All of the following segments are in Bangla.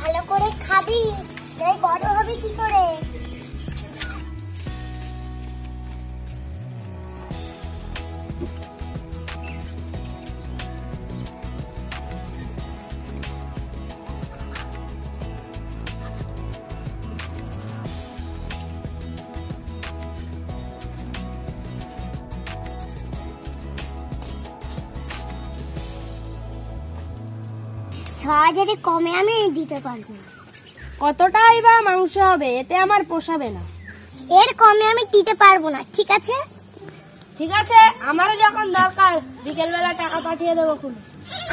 ভালো করে খাবি। তাই বড় হবে কি করে? ছ হাজারে কমে আমি দিতে পারব। না কতটাই বা মাংস হবে? এতে আমার পোষাবে না। এর কমে আমি দিতে পারব না ঠিক আছে? ঠিক আছে আমারও যখন দরকার বিকেলবেলা টাকা পাঠিয়ে দেবো খুলে।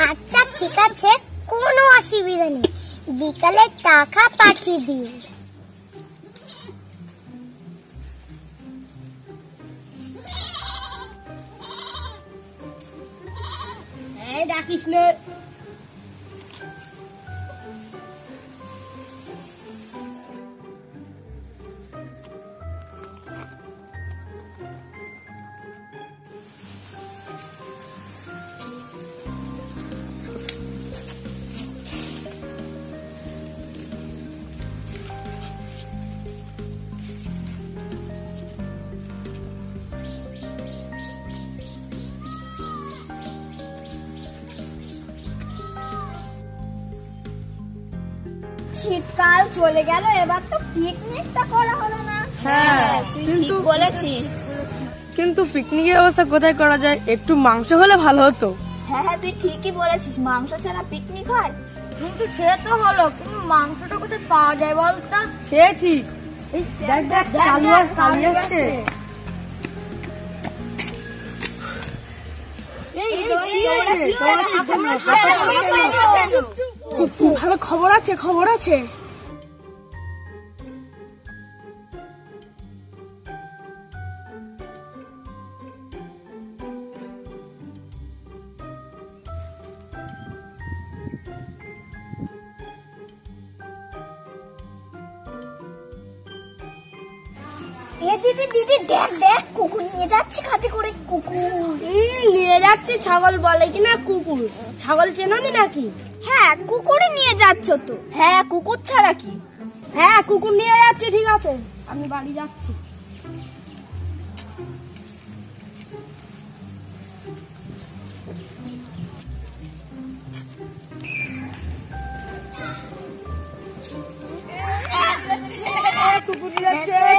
আচ্ছা ঠিক আছে কোনো অসুবিধা নেই। বিকালে টাকা পাঠিয়ে দিও। এই ডাকিস নে। শীতকাল চলে গেল এবার তো পিকনিকটা করা হলো না হ্যাঁ কিন্তু বলেছিস কিন্তু পিকনিকের ব্যবস্থা কোথায় করা যায় একটু মাংস হলে ভালো হতো হ্যাঁ হ্যাঁ তুই ঠিকই বলেছিস মাংস ছাড়া পিকনিক হয় কিন্তু সে তো হলো কিন্তু মাংসটা কোথায় পাওয়া যায় বলতো সে ঠিক দেখ দেখ কালু আর কালু আসছে এই, এই? ভালো খবর আছে খবর আছে। এ দিদি দিদি দেখ দেখ কুকুর নিয়ে যাচ্ছে খাতে করে কুকুর। নিয়ে যাচ্ছে ছাগল বলে কি না কুকুর? ছাগল চেনানি নাকি? হ্যাঁ কুকুরই নিয়ে যাচ্ছ তো। হ্যাঁ কুকুর ছাড়া কি? হ্যাঁ কুকুর নিয়ে যাচ্ছে ঠিক আছে। আমি বাড়ি যাচ্ছি। কুকুর নিয়ে যাচ্ছে।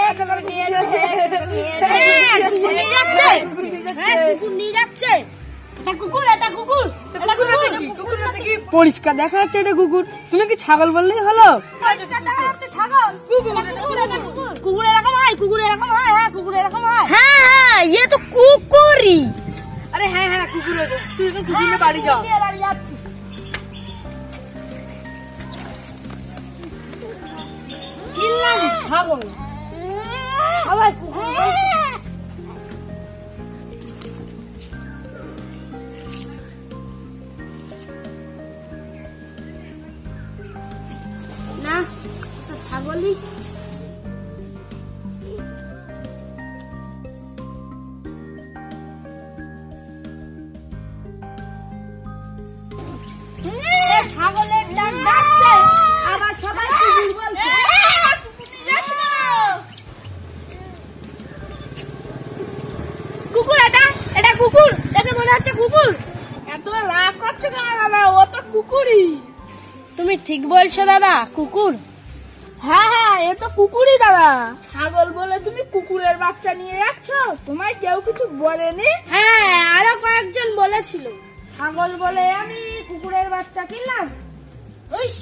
পরিষ্কার দেখা যাচ্ছে এটা কুকুর। তুমি কি ছাগল বললেই হলো? কুকুর এরকম হয় কুকুর এরকম হয় হ্যাঁ কুকুর এরকম হয় হ্যাঁ হ্যাঁ ইয়ে তো কুকুরই আরে হ্যাঁ হ্যাঁ কুকুর তুই এখন কুকুর বাড়ি যাও। বাড়ি যাচ্ছি। ছাগল। সবাই কুকুর না ছাগলই মনে হচ্ছে কুকুর? এত রাগ করছে কেন দাদা? ও তো কুকুরই। তুমি ঠিক বলছো দাদা কুকুর। হ্যাঁ হ্যাঁ এ তো কুকুরই দাদা। ছাগল বলে তুমি কুকুরের বাচ্চা নিয়ে যাচ্ছ? তোমায় কেউ কিছু বলেনি? হ্যাঁ আরও কয়েকজন বলেছিল। ছাগল বলে আমি কুকুরের বাচ্চা কিনলাম। উইস